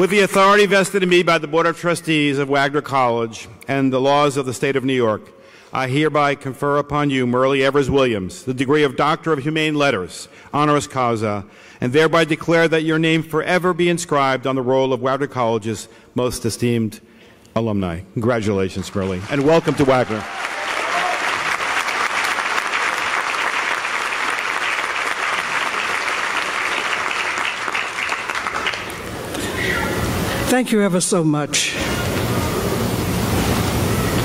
With the authority vested in me by the Board of Trustees of Wagner College and the laws of the state of New York, I hereby confer upon you, Myrlie Evers Williams, the degree of Doctor of Humane Letters, honoris causa, and thereby declare that your name forever be inscribed on the roll of Wagner College's most esteemed alumni. Congratulations, Myrlie, and welcome to Wagner. Thank you ever so much.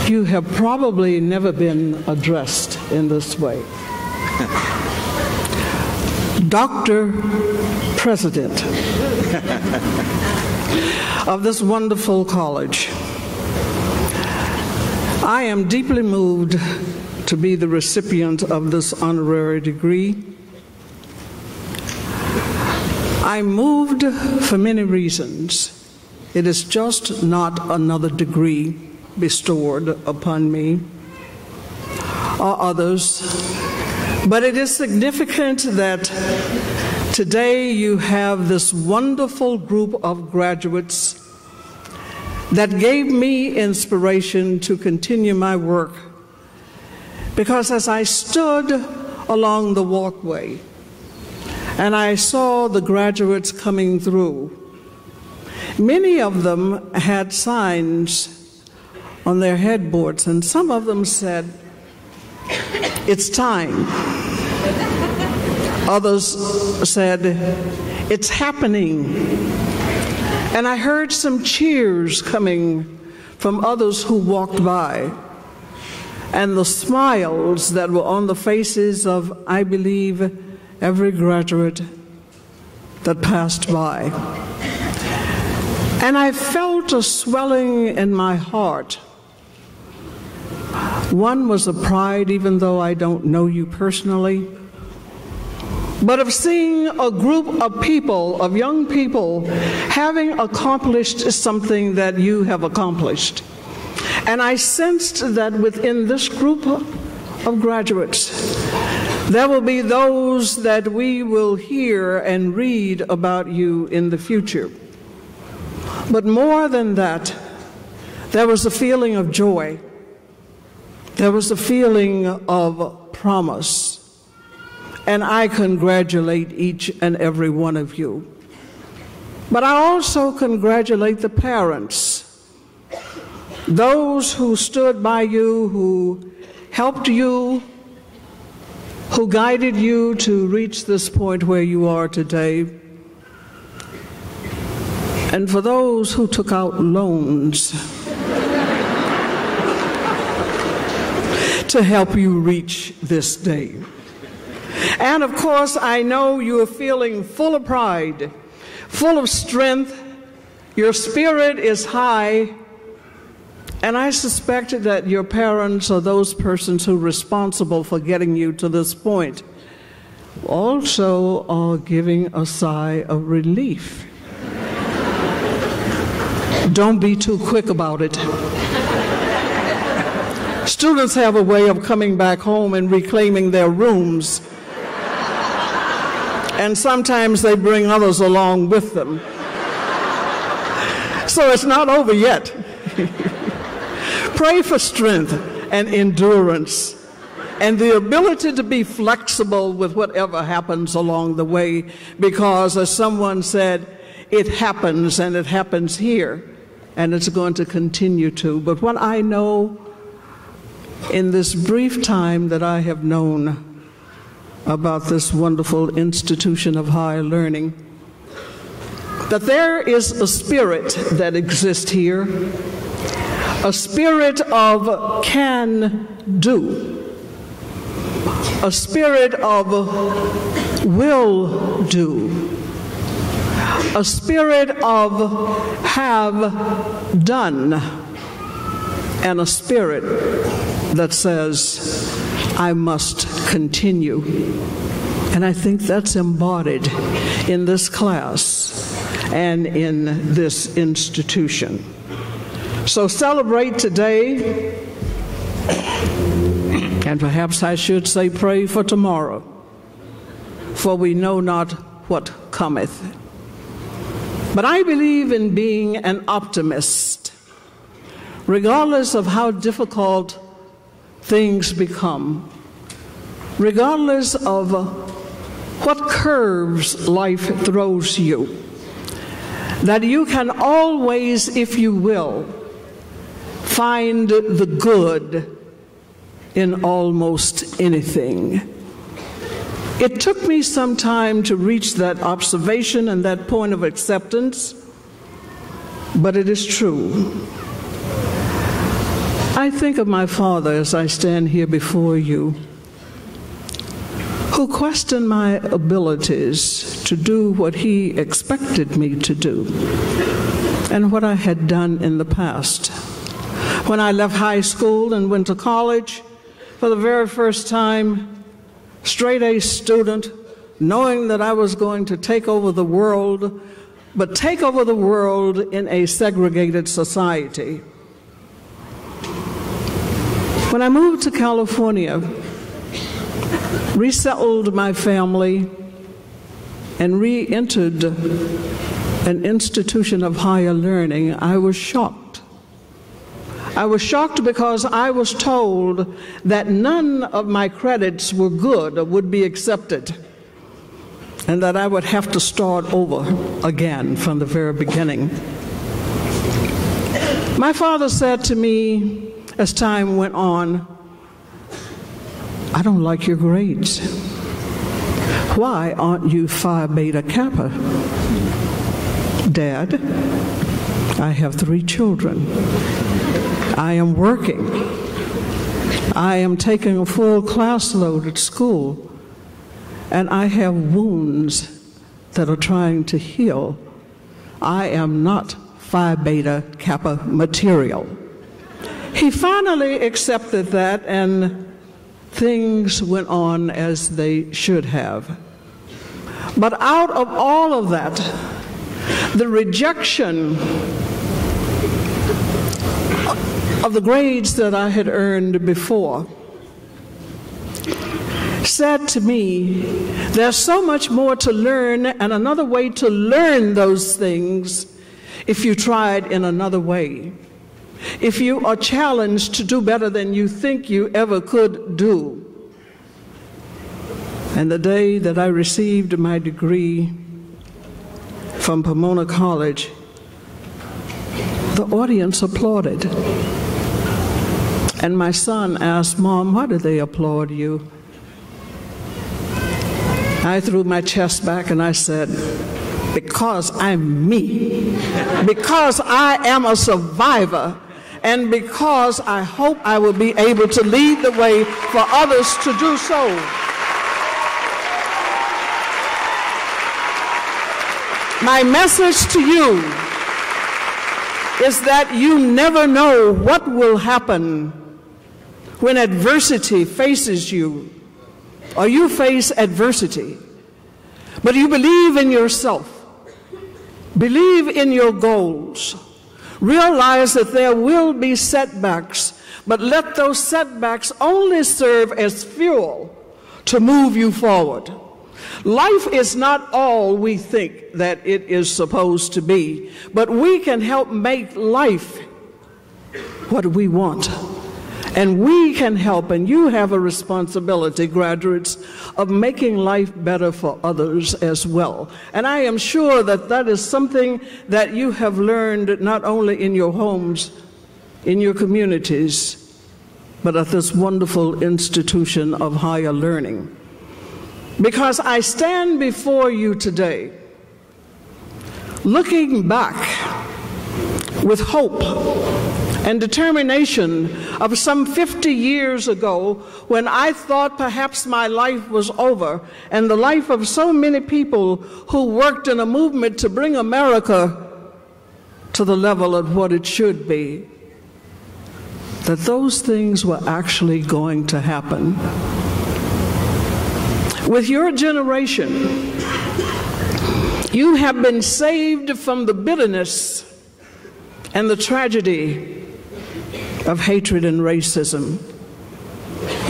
You have probably never been addressed in this way. Dr. President of this wonderful college, I am deeply moved to be the recipient of this honorary degree. I'm moved for many reasons. It is just not another degree bestowed upon me or others, but it is significant that today you have this wonderful group of graduates that gave me inspiration to continue my work. Because as I stood along the walkway and I saw the graduates coming through, Many of them had signs on their headboards, and some of them said, It's time. Others said, It's happening. And I heard some cheers coming from others who walked by, and the smiles that were on the faces of, I believe, every graduate that passed by. And I felt a swelling in my heart. One was a pride, even though I don't know you personally, but of seeing a group of people, of young people, having accomplished something that you have accomplished. And I sensed that within this group of graduates, there will be those that we will hear and read about you in the future. But more than that, there was a feeling of joy. There was a feeling of promise. And I congratulate each and every one of you. But I also congratulate the parents, those who stood by you, who helped you, who guided you to reach this point where you are today. And for those who took out loans to help you reach this day. And of course, I know you are feeling full of pride, full of strength. Your spirit is high. And I suspect that your parents or those persons who are responsible for getting you to this point also are giving a sigh of relief. Don't be too quick about it. Students have a way of coming back home and reclaiming their rooms. And sometimes they bring others along with them. So it's not over yet. Pray for strength and endurance and the ability to be flexible with whatever happens along the way because, as someone said, it happens and it happens here and it's going to continue to. But what I know in this brief time that I have known about this wonderful institution of higher learning, that there is a spirit that exists here, a spirit of can do, a spirit of will do a spirit of have done, and a spirit that says, I must continue. And I think that's embodied in this class and in this institution. So celebrate today, and perhaps I should say, pray for tomorrow, for we know not what cometh. But I believe in being an optimist. Regardless of how difficult things become, regardless of what curves life throws you, that you can always, if you will, find the good in almost anything. It took me some time to reach that observation and that point of acceptance, but it is true. I think of my father as I stand here before you, who questioned my abilities to do what he expected me to do and what I had done in the past. When I left high school and went to college, for the very first time, straight A student, knowing that I was going to take over the world, but take over the world in a segregated society. When I moved to California, resettled my family, and re entered an institution of higher learning, I was shocked I was shocked because I was told that none of my credits were good or would be accepted, and that I would have to start over again from the very beginning. My father said to me as time went on, I don't like your grades. Why aren't you Phi Beta Kappa? Dad, I have three children. I am working. I am taking a full class load at school. And I have wounds that are trying to heal. I am not Phi Beta Kappa material. He finally accepted that, and things went on as they should have. But out of all of that, the rejection of the grades that I had earned before said to me, There's so much more to learn, and another way to learn those things if you tried in another way. If you are challenged to do better than you think you ever could do. And the day that I received my degree from Pomona College, the audience applauded. And my son asked, Mom, why do they applaud you? I threw my chest back and I said, Because I'm me. Because I am a survivor. And because I hope I will be able to lead the way for others to do so. My message to you is that you never know what will happen when adversity faces you, or you face adversity, but you believe in yourself, believe in your goals, realize that there will be setbacks, but let those setbacks only serve as fuel to move you forward. Life is not all we think that it is supposed to be, but we can help make life what we want. And we can help, and you have a responsibility, graduates, of making life better for others as well. And I am sure that that is something that you have learned not only in your homes, in your communities, but at this wonderful institution of higher learning. Because I stand before you today looking back with hope and determination of some 50 years ago when I thought perhaps my life was over and the life of so many people who worked in a movement to bring America to the level of what it should be, that those things were actually going to happen. With your generation, you have been saved from the bitterness and the tragedy of hatred and racism.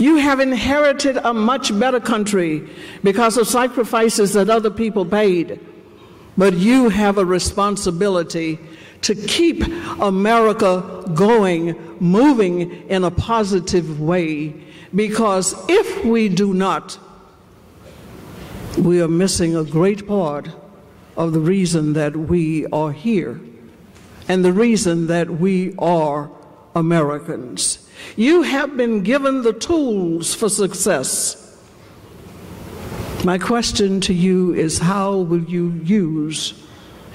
You have inherited a much better country because of sacrifices that other people paid. but you have a responsibility to keep America going, moving in a positive way, because if we do not, we are missing a great part of the reason that we are here and the reason that we are Americans. You have been given the tools for success. My question to you is how will you use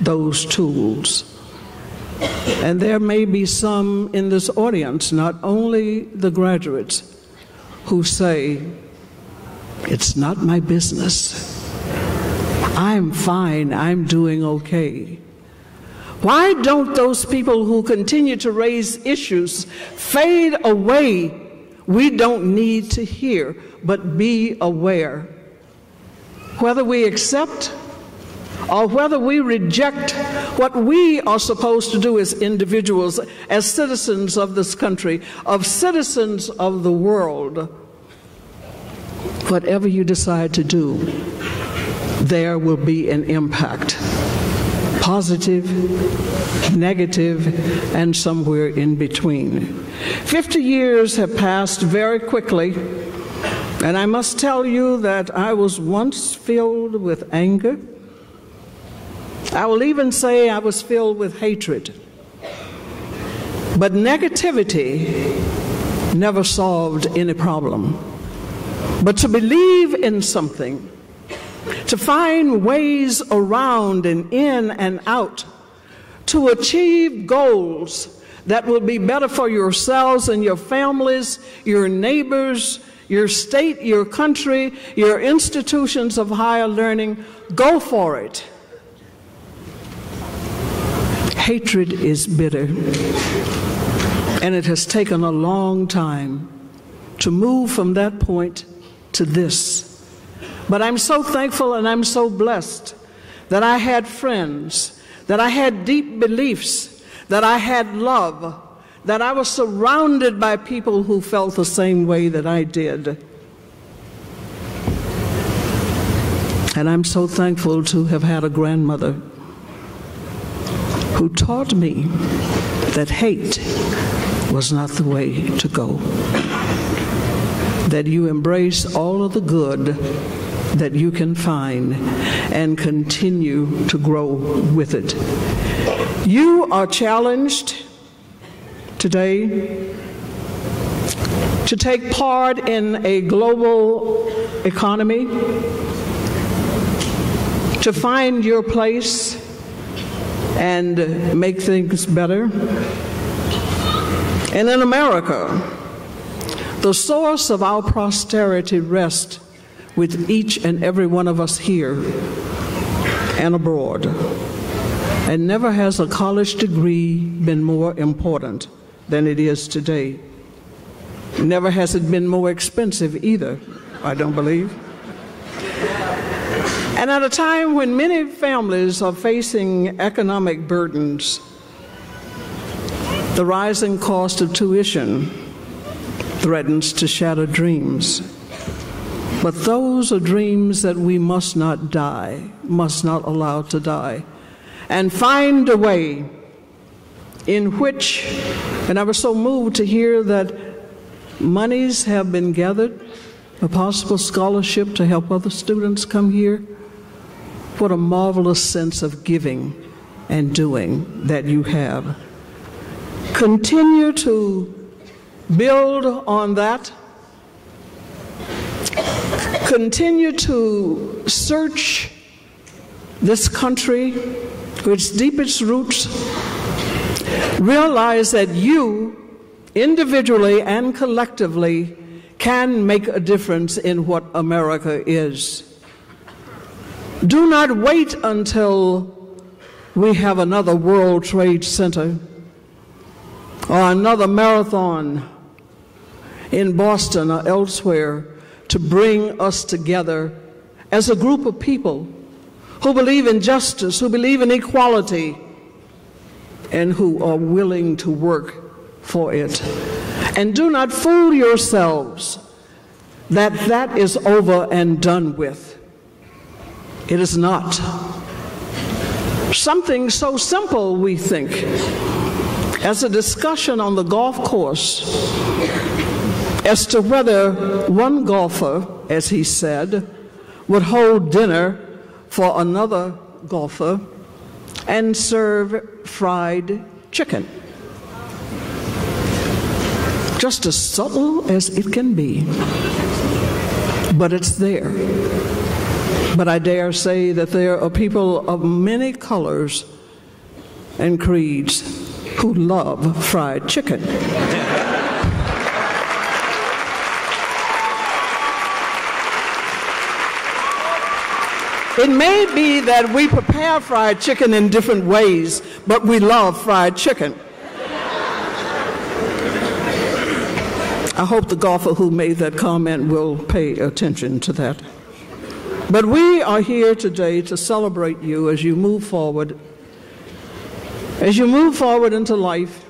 those tools? And there may be some in this audience, not only the graduates, who say, It's not my business. I'm fine, I'm doing okay. Why don't those people who continue to raise issues fade away? We don't need to hear, but be aware. Whether we accept or whether we reject what we are supposed to do as individuals, as citizens of this country, of citizens of the world, whatever you decide to do, there will be an impact positive, negative, and somewhere in between. 50 years have passed very quickly, and I must tell you that I was once filled with anger. I will even say I was filled with hatred. But negativity never solved any problem. But to believe in something, to find ways around and in and out, to achieve goals that will be better for yourselves and your families, your neighbors, your state, your country, your institutions of higher learning. Go for it. Hatred is bitter, and it has taken a long time to move from that point to this. But I'm so thankful and I'm so blessed that I had friends, that I had deep beliefs, that I had love, that I was surrounded by people who felt the same way that I did. And I'm so thankful to have had a grandmother who taught me that hate was not the way to go. That you embrace all of the good that you can find and continue to grow with it. You are challenged today to take part in a global economy, to find your place and make things better. And in America, the source of our prosperity rests with each and every one of us here and abroad. And never has a college degree been more important than it is today. Never has it been more expensive either, I don't believe. And at a time when many families are facing economic burdens, the rising cost of tuition threatens to shatter dreams. But those are dreams that we must not die, must not allow to die. And find a way in which, and I was so moved to hear that monies have been gathered, a possible scholarship to help other students come here. What a marvelous sense of giving and doing that you have. Continue to build on that continue to search this country to its deepest roots, realize that you, individually and collectively, can make a difference in what America is. Do not wait until we have another World Trade Center or another marathon in Boston or elsewhere to bring us together as a group of people who believe in justice, who believe in equality, and who are willing to work for it. And do not fool yourselves that that is over and done with. It is not. Something so simple, we think, as a discussion on the golf course as to whether one golfer, as he said, would hold dinner for another golfer and serve fried chicken. Just as subtle as it can be, but it's there. But I dare say that there are people of many colors and creeds who love fried chicken. It may be that we prepare fried chicken in different ways, but we love fried chicken. I hope the golfer who made that comment will pay attention to that. But we are here today to celebrate you as you move forward. As you move forward into life,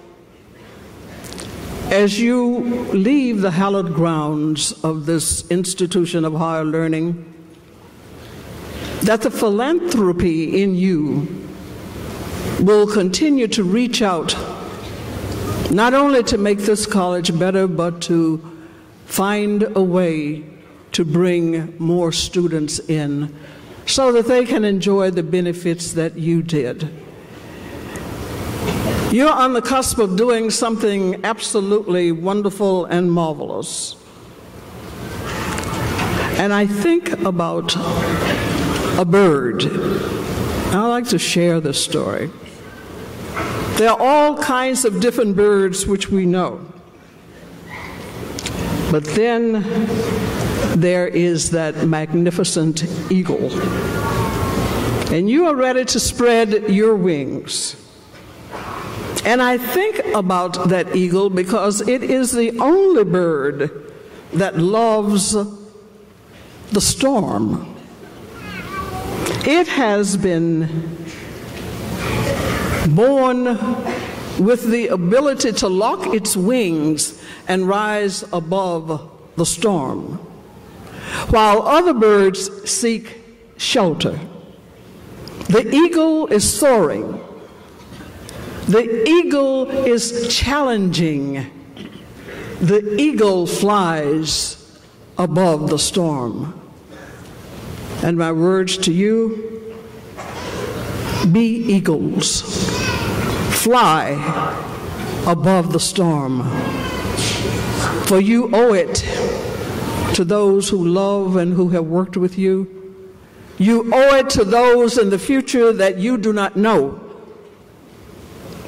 as you leave the hallowed grounds of this institution of higher learning, that the philanthropy in you will continue to reach out, not only to make this college better, but to find a way to bring more students in so that they can enjoy the benefits that you did. You're on the cusp of doing something absolutely wonderful and marvelous. And I think about a bird. I like to share this story. There are all kinds of different birds which we know. But then there is that magnificent eagle. And you are ready to spread your wings. And I think about that eagle because it is the only bird that loves the storm. It has been born with the ability to lock its wings and rise above the storm, while other birds seek shelter. The eagle is soaring. The eagle is challenging. The eagle flies above the storm. And my words to you be eagles, fly above the storm. For you owe it to those who love and who have worked with you. You owe it to those in the future that you do not know,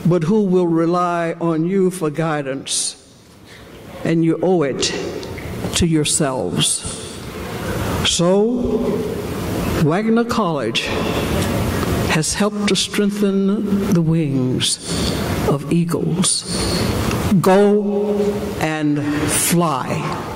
but who will rely on you for guidance. And you owe it to yourselves. So, Wagner College has helped to strengthen the wings of eagles. Go and fly.